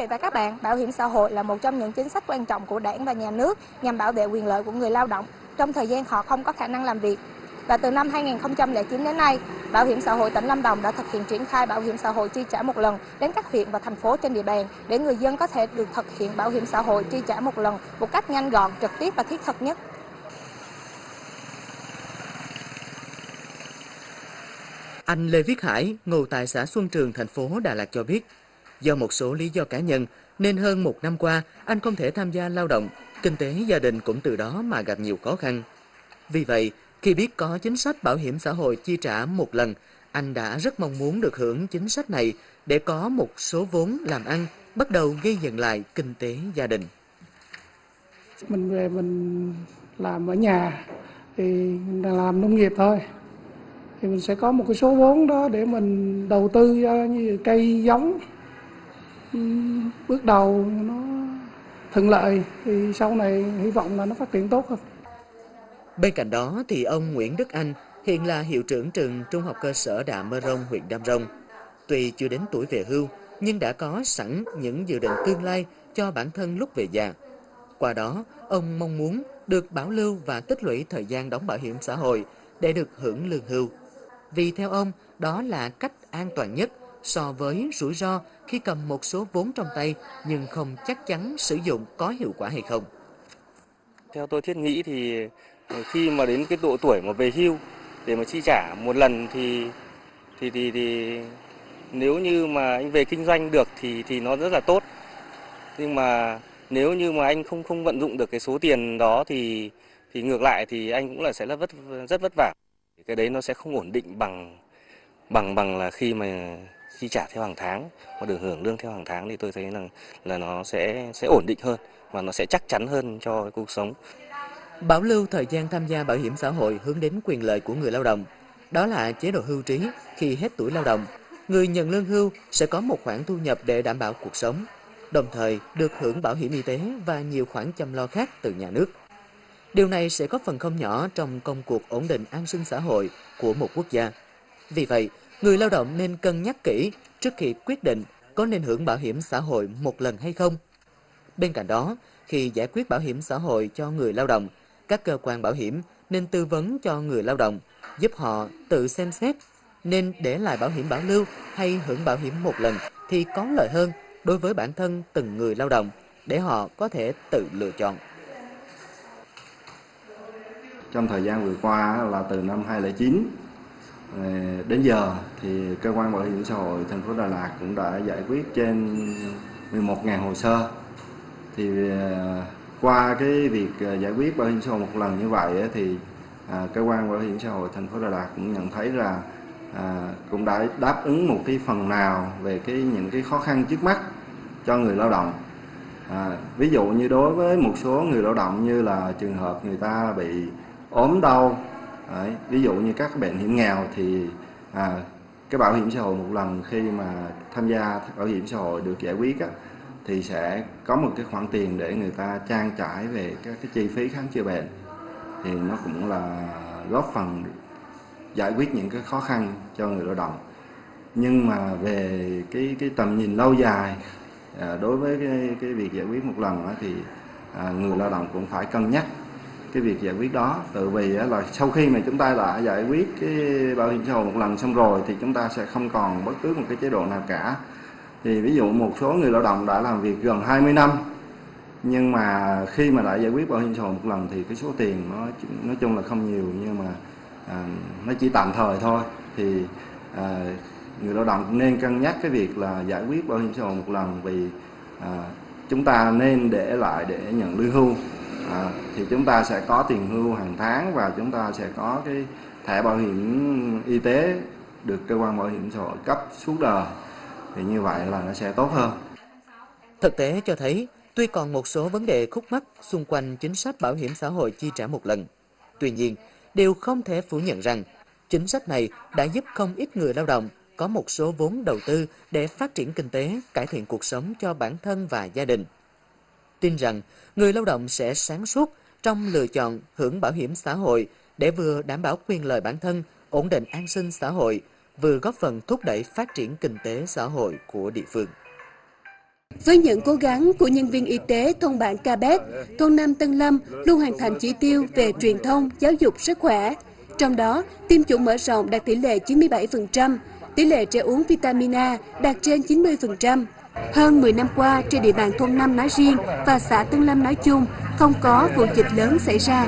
vị và các bạn, bảo hiểm xã hội là một trong những chính sách quan trọng của đảng và nhà nước nhằm bảo vệ quyền lợi của người lao động trong thời gian họ không có khả năng làm việc. Và từ năm 2009 đến nay, Bảo hiểm xã hội tỉnh Lâm Đồng đã thực hiện triển khai bảo hiểm xã hội chi trả một lần đến các huyện và thành phố trên địa bàn để người dân có thể được thực hiện bảo hiểm xã hội chi trả một lần một cách nhanh gọn, trực tiếp và thiết thực nhất. Anh Lê Viết Hải, ngụ tại xã Xuân Trường, thành phố Đà Lạt cho biết, do một số lý do cá nhân nên hơn một năm qua anh không thể tham gia lao động, kinh tế gia đình cũng từ đó mà gặp nhiều khó khăn. Vì vậy, khi biết có chính sách bảo hiểm xã hội chi trả một lần, anh đã rất mong muốn được hưởng chính sách này để có một số vốn làm ăn, bắt đầu gây dựng lại kinh tế gia đình. Mình về mình làm ở nhà thì mình làm nông nghiệp thôi thì mình sẽ có một cái số vốn đó để mình đầu tư như cây giống bước đầu nó thuận lợi thì sau này hy vọng là nó phát triển tốt hơn. Bên cạnh đó thì ông Nguyễn Đức Anh hiện là hiệu trưởng trường Trung học cơ sở Đạ Mơ Rông, huyện Đam Rông. Tuy chưa đến tuổi về hưu, nhưng đã có sẵn những dự định tương lai cho bản thân lúc về già. Qua đó, ông mong muốn được bảo lưu và tích lũy thời gian đóng bảo hiểm xã hội để được hưởng lương hưu. Vì theo ông, đó là cách an toàn nhất so với rủi ro khi cầm một số vốn trong tay nhưng không chắc chắn sử dụng có hiệu quả hay không. Theo tôi thiết nghĩ thì ờ, khi mà đến cái độ tuổi mà về hưu để mà chi trả một lần thì thì thì, thì nếu như mà anh về kinh doanh được thì thì nó rất là tốt. Nhưng mà nếu như mà anh không không vận dụng được cái số tiền đó thì thì ngược lại thì anh cũng là sẽ rất vất rất vất vả. Cái đấy nó sẽ không ổn định bằng bằng bằng là khi mà chi trả theo hàng tháng và được hưởng lương theo hàng tháng thì tôi thấy là là nó sẽ sẽ ổn định hơn và nó sẽ chắc chắn hơn cho cái cuộc sống. Bảo lưu thời gian tham gia bảo hiểm xã hội hướng đến quyền lợi của người lao động. Đó là chế độ hưu trí khi hết tuổi lao động. Người nhận lương hưu sẽ có một khoản thu nhập để đảm bảo cuộc sống, đồng thời được hưởng bảo hiểm y tế và nhiều khoản chăm lo khác từ nhà nước. Điều này sẽ có phần không nhỏ trong công cuộc ổn định an sinh xã hội của một quốc gia. Vì vậy, người lao động nên cân nhắc kỹ trước khi quyết định có nên hưởng bảo hiểm xã hội một lần hay không. Bên cạnh đó, khi giải quyết bảo hiểm xã hội cho người lao động, các cơ quan bảo hiểm nên tư vấn cho người lao động, giúp họ tự xem xét nên để lại bảo hiểm bảo lưu hay hưởng bảo hiểm một lần thì có lợi hơn đối với bản thân từng người lao động để họ có thể tự lựa chọn. Trong thời gian vừa qua là từ năm 2009 Ờ, đến giờ thì cơ quan bảo hiểm xã hội thành phố Đà Lạt cũng đã giải quyết trên 11.000 hồ sơ. Thì ờ, qua cái việc ờ, giải quyết bảo hiểm xã hội một lần như vậy thì à, cơ quan bảo hiểm xã hội thành phố Đà Lạt cũng nhận thấy là à, cũng đã đáp ứng một cái phần nào về cái những cái khó khăn trước mắt cho người lao động à, ví dụ như đối với một số người lao động như là trường hợp người ta bị ốm đau đấy, ví dụ như các bệnh hiểm nghèo thì à, cái bảo hiểm xã hội một lần khi mà tham gia bảo hiểm xã hội được giải quyết á, thì sẽ có một cái khoản tiền để người ta trang trải về các cái chi phí khám chữa bệnh. Thì nó cũng là góp phần giải quyết những cái khó khăn cho người lao động. Nhưng mà về cái cái tầm nhìn lâu dài à, đối với cái cái việc giải quyết một lần đó, thì à, người lao động cũng phải cân nhắc cái việc giải quyết đó. Tự vì là sau khi mà chúng ta đã giải quyết cái bảo hiểm xã hội một lần xong rồi thì chúng ta sẽ không còn bất cứ một cái chế độ nào cả. Thì ví dụ một số người lao động đã làm việc gần 20 năm nhưng mà khi mà đã giải quyết bảo hiểm xã hội một lần thì cái số tiền nó nói chung là không nhiều nhưng mà à, nó chỉ tạm thời thôi. Thì à, người lao động nên cân nhắc cái việc là giải quyết bảo hiểm xã hội một lần vì à, chúng ta nên để lại để nhận lương hưu à, thì chúng ta sẽ có tiền hưu hàng tháng và chúng ta sẽ có cái thẻ bảo hiểm y tế được cơ quan bảo hiểm xã hội cấp suốt đời thì như vậy là nó sẽ tốt hơn. Thực tế cho thấy, tuy còn một số vấn đề khúc mắc xung quanh chính sách bảo hiểm xã hội chi trả một lần, tuy nhiên, đều không thể phủ nhận rằng chính sách này đã giúp không ít người lao động có một số vốn đầu tư để phát triển kinh tế, cải thiện cuộc sống cho bản thân và gia đình. Tin rằng người lao động sẽ sáng suốt trong lựa chọn hưởng bảo hiểm xã hội để vừa đảm bảo quyền lợi bản thân, ổn định an sinh xã hội, vừa góp phần thúc đẩy phát triển kinh tế xã hội của địa phương. Với những cố gắng của nhân viên y tế thôn bản Ca Bét, thôn Nam Tân Lâm luôn hoàn thành chỉ tiêu về truyền thông, giáo dục sức khỏe. Trong đó, tiêm chủng mở rộng đạt tỷ lệ 97%, tỷ lệ trẻ uống vitamin A đạt trên 90%. Hơn 10 năm qua, trên địa bàn thôn Năm nói riêng và xã Tân Lâm nói chung, không có vụ dịch lớn xảy ra.